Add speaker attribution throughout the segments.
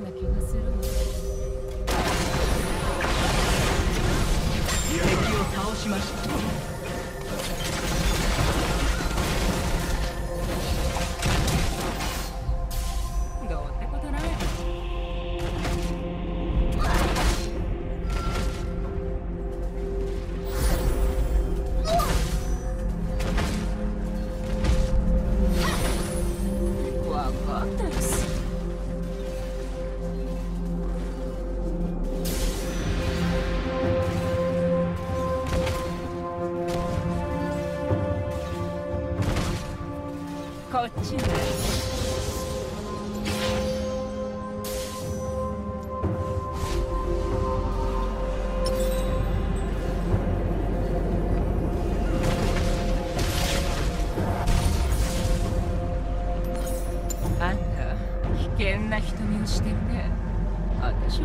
Speaker 1: 敵を倒しました。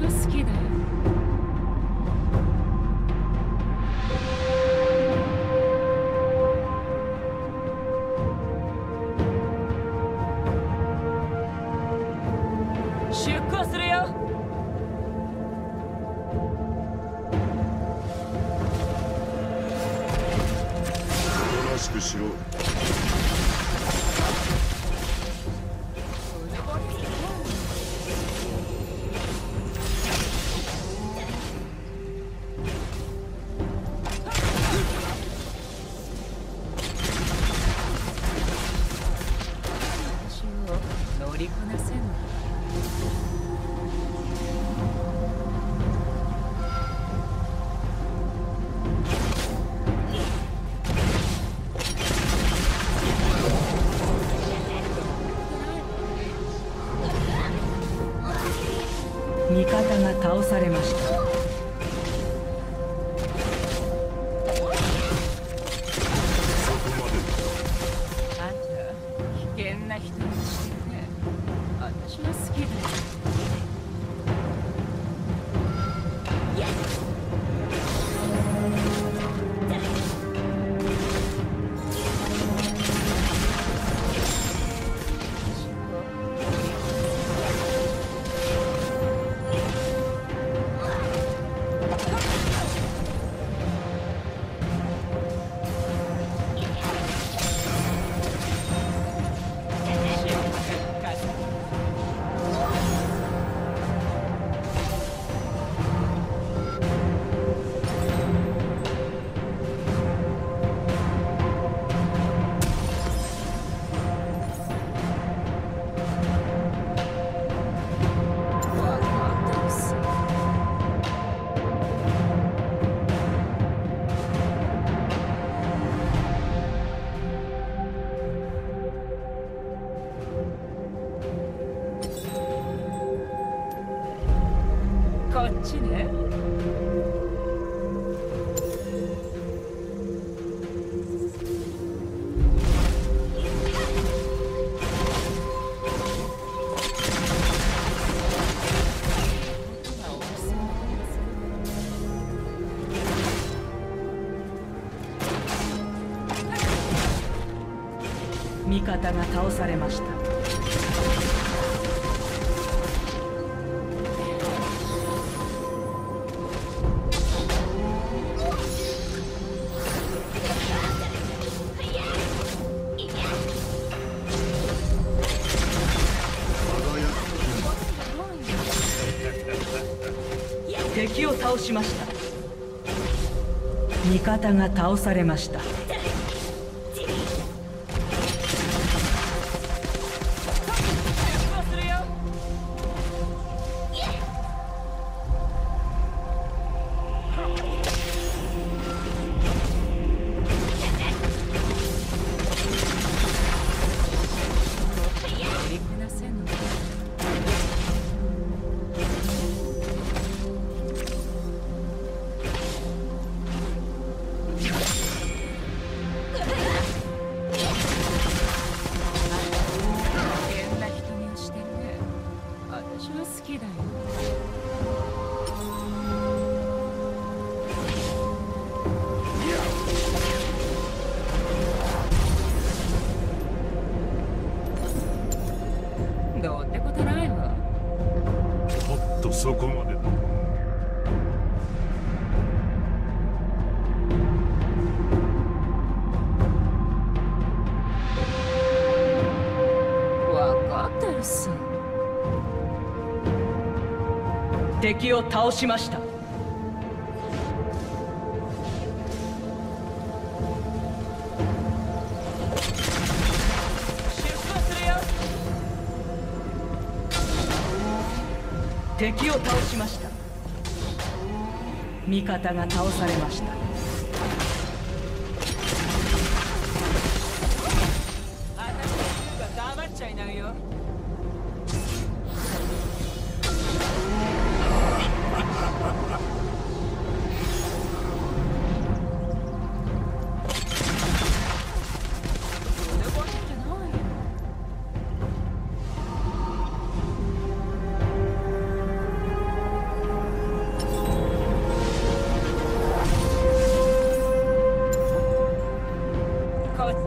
Speaker 2: 好きだよ
Speaker 1: 倒されました。味方が倒されました。敵を倒しました。敵を倒しました。味方が倒されました。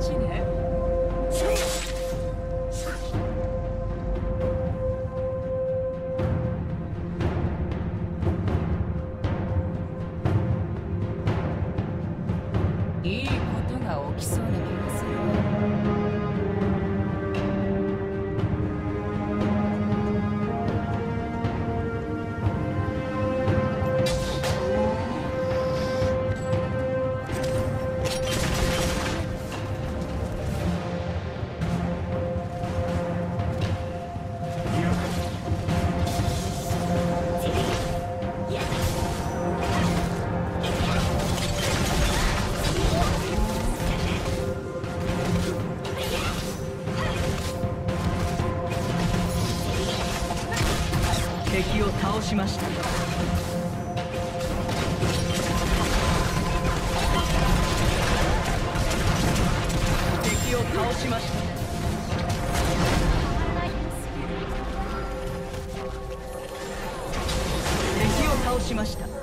Speaker 1: catching him. 倒しました。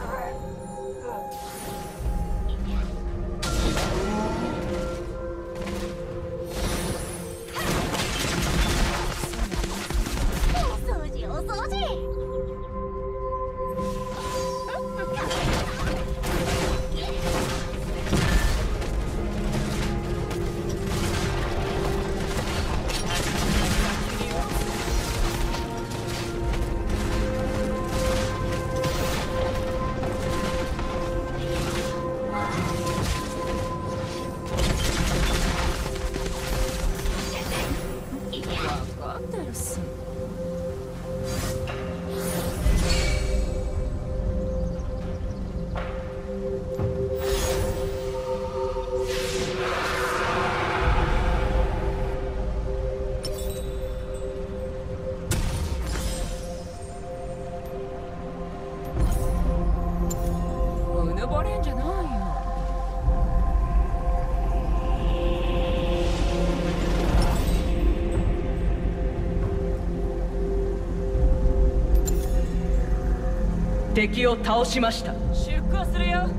Speaker 1: 敵を倒しました。
Speaker 2: 出航するよ。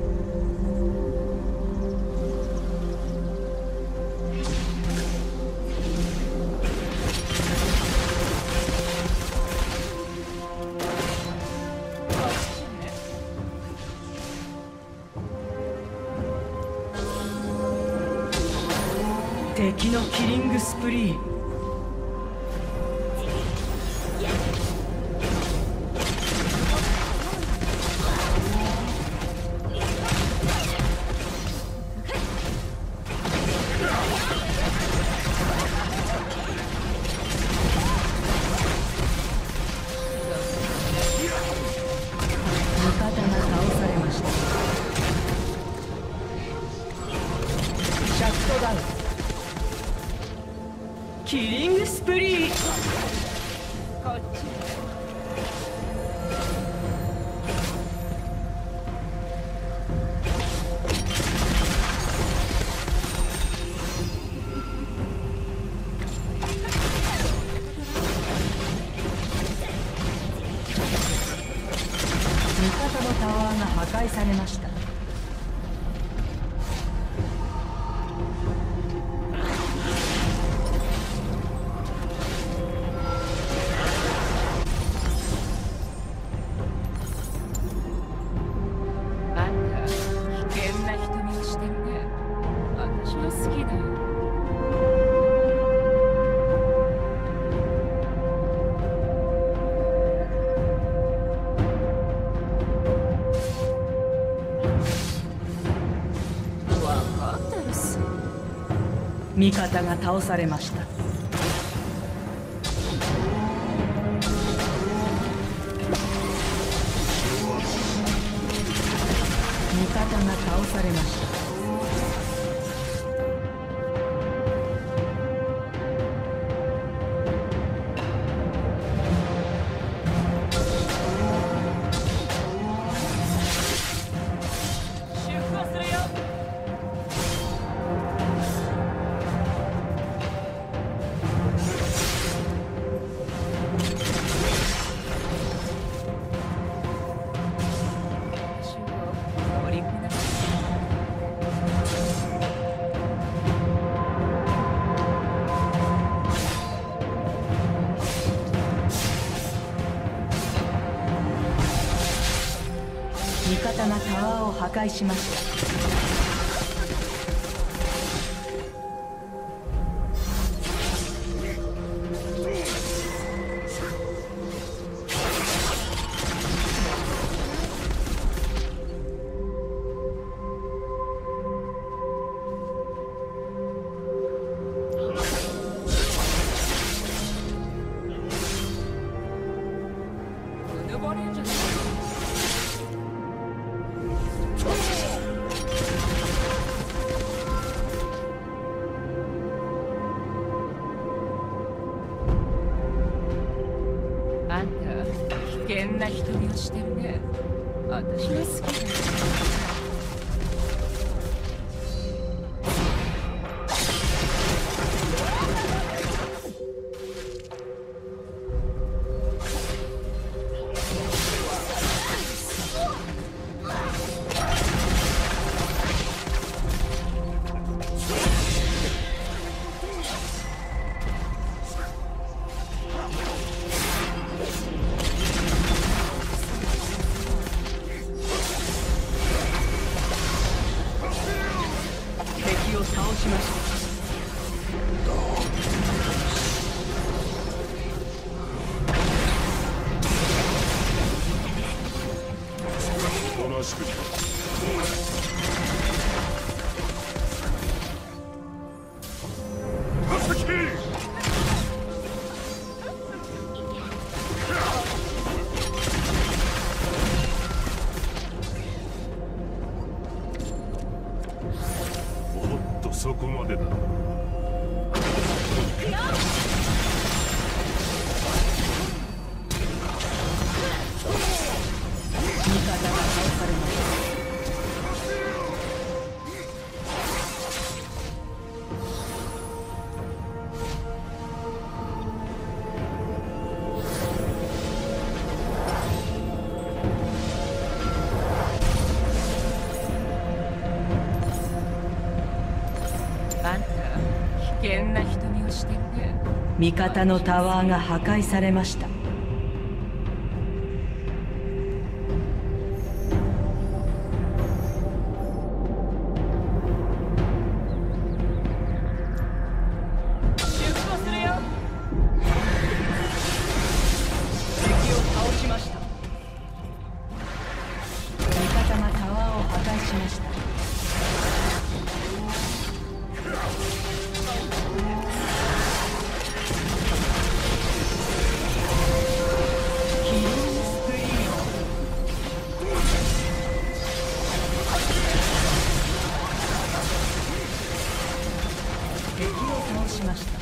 Speaker 1: 味方が倒されました。味方が倒されました。味方がタワーを破壊しました。
Speaker 3: Hospital.
Speaker 1: 味方のタワーが破壊されました。しました。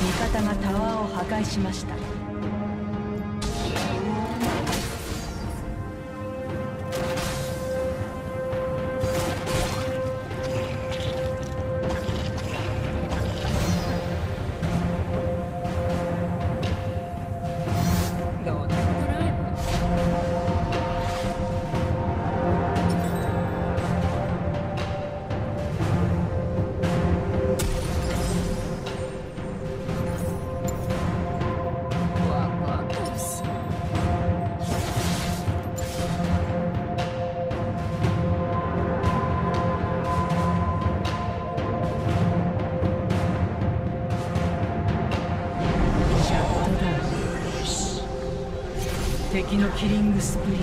Speaker 1: 味方がタワーを破壊しました。敵
Speaker 2: のキリングスプリン。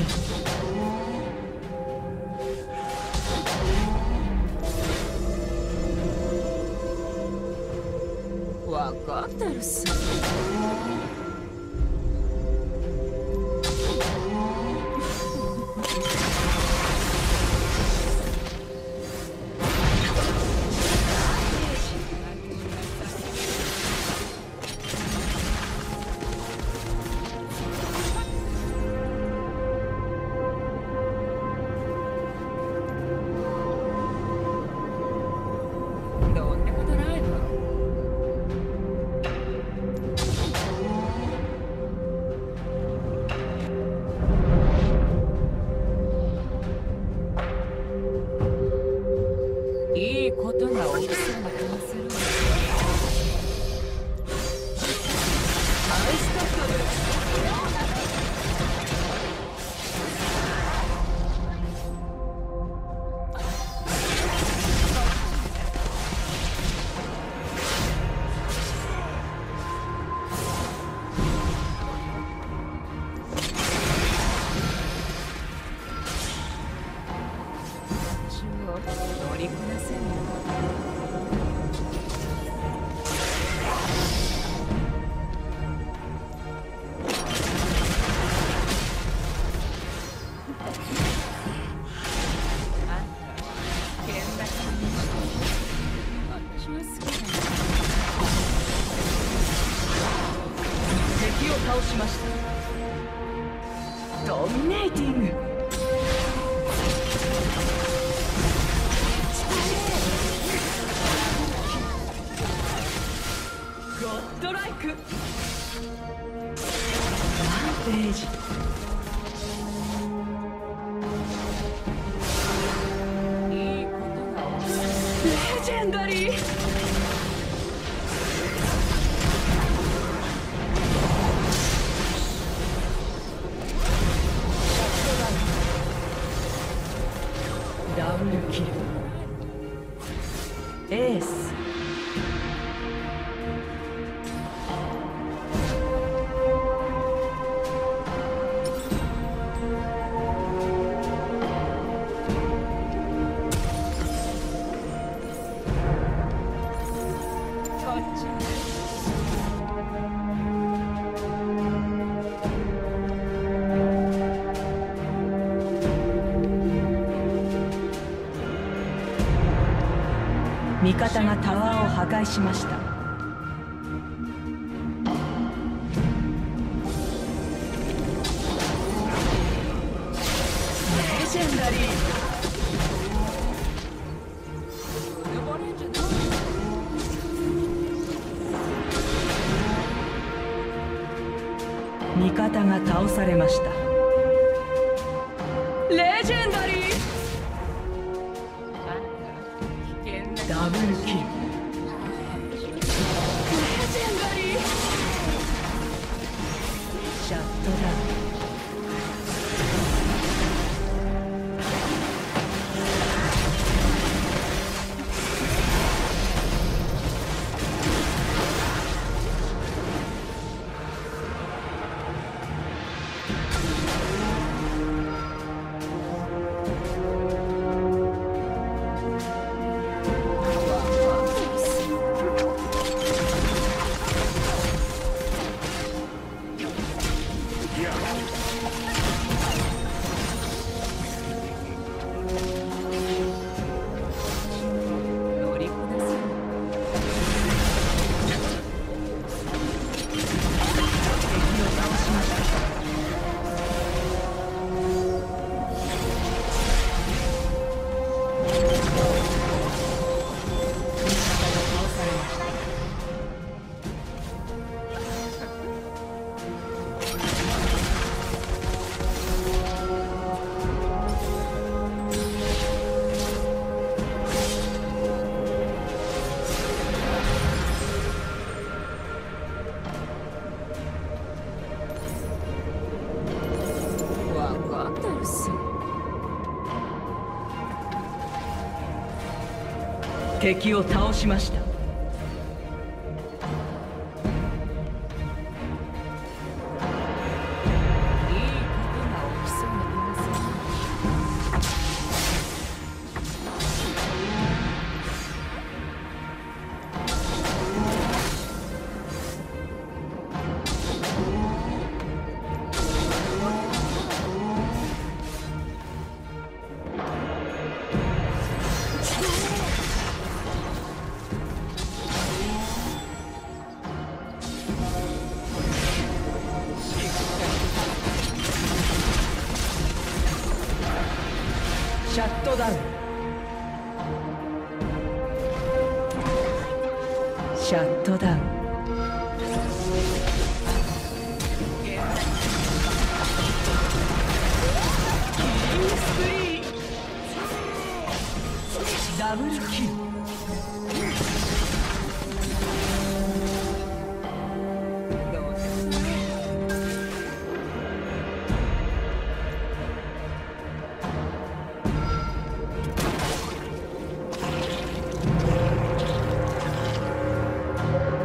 Speaker 1: ト分かってるさ
Speaker 2: 方がタワーを破壊しました。味方が倒されました。敵を倒しました。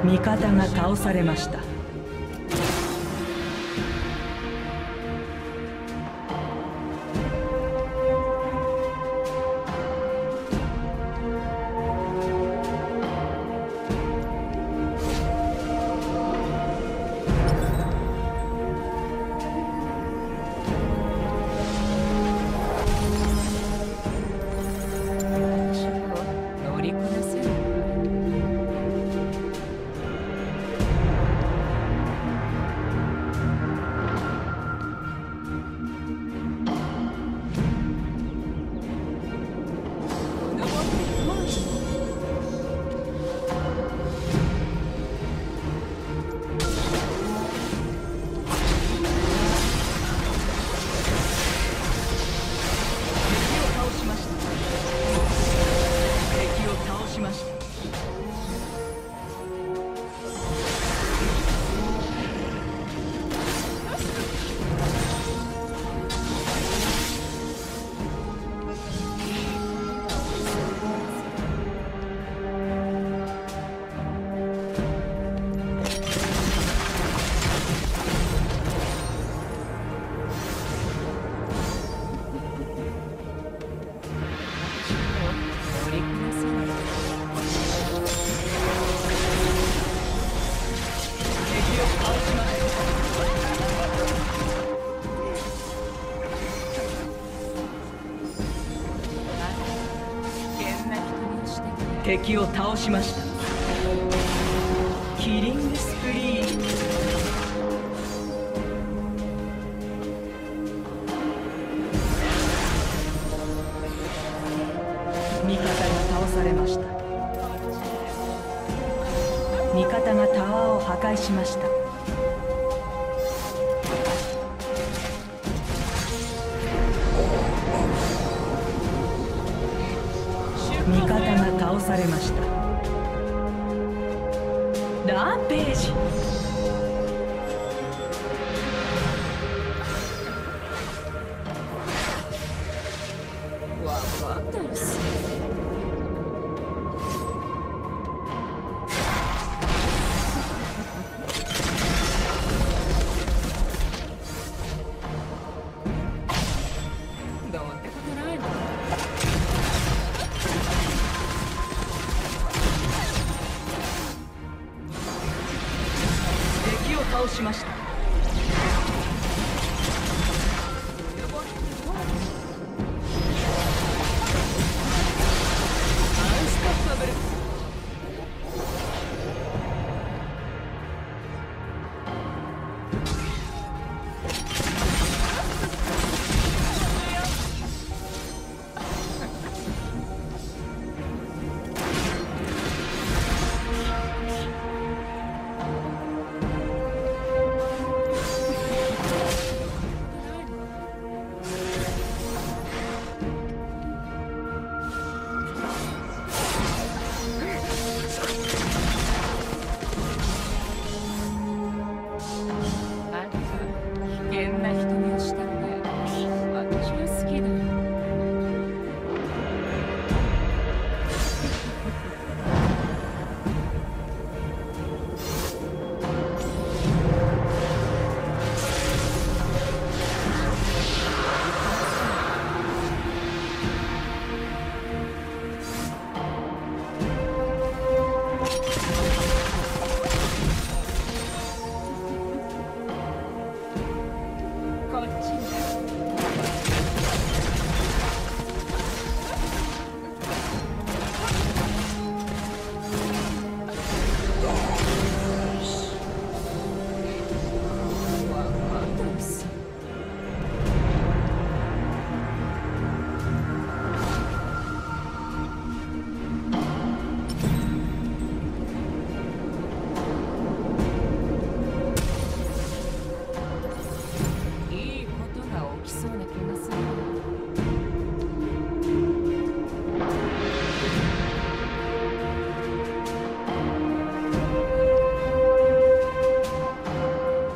Speaker 2: 味方が倒されました。敵を倒しました。
Speaker 1: キリングスプリー味方が倒されました。味方がタワーを破壊しました。されました。ラーページ。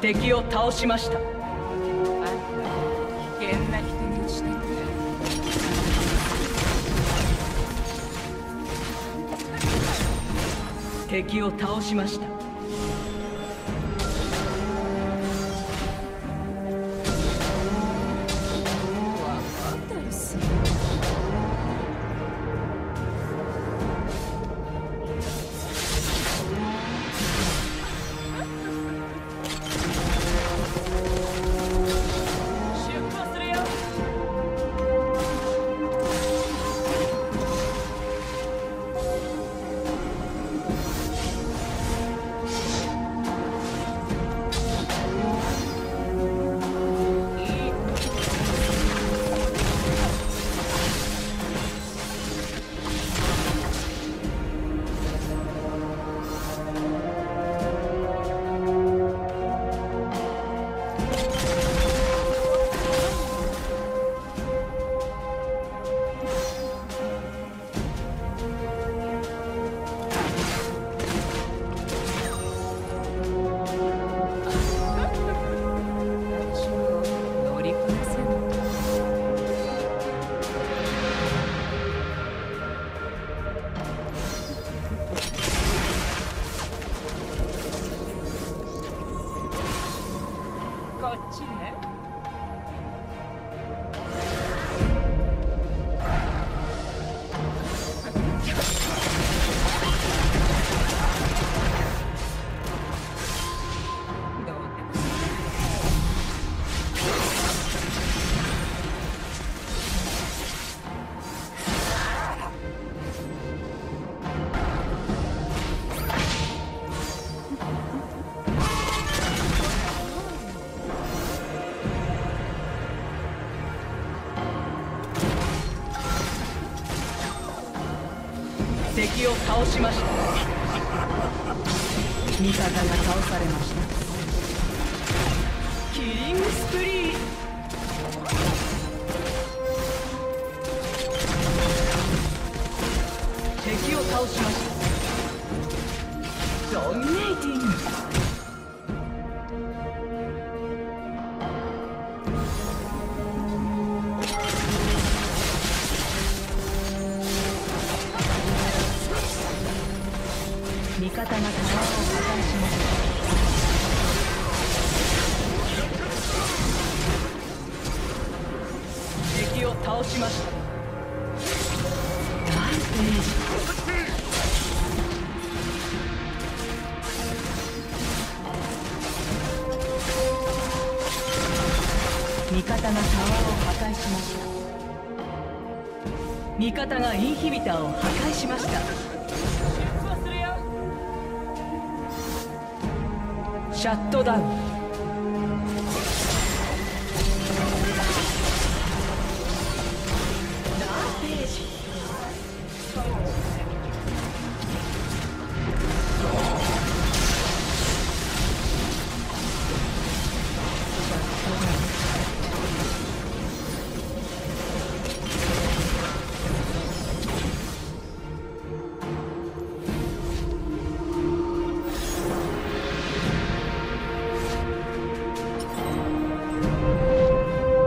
Speaker 1: 敵を倒しました。
Speaker 2: あんた危険な人にしてくれ敵を倒しました。敵を倒しました。味方が倒されました。キリングスプリー。敵を倒しました。ドミネイティ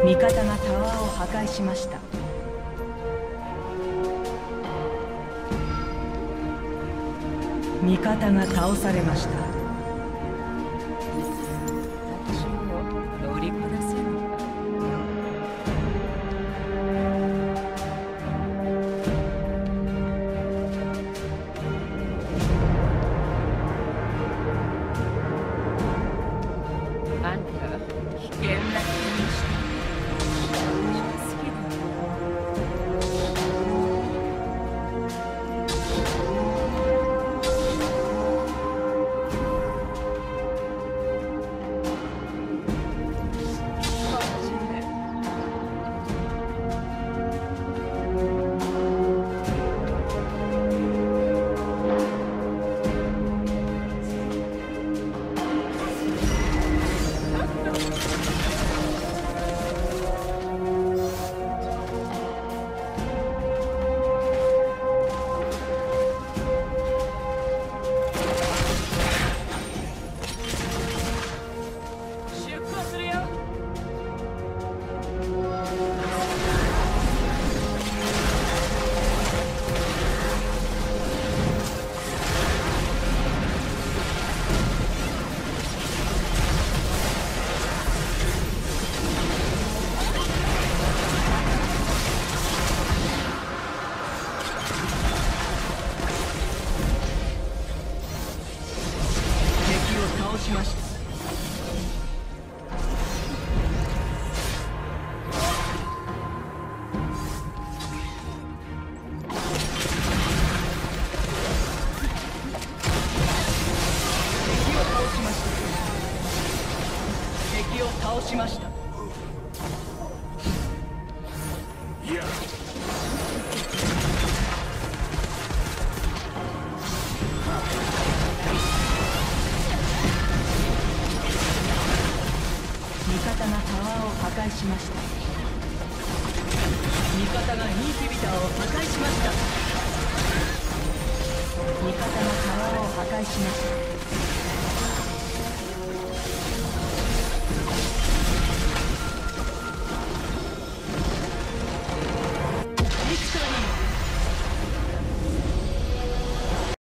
Speaker 2: 味方がタワーを破壊しました。方が倒されました。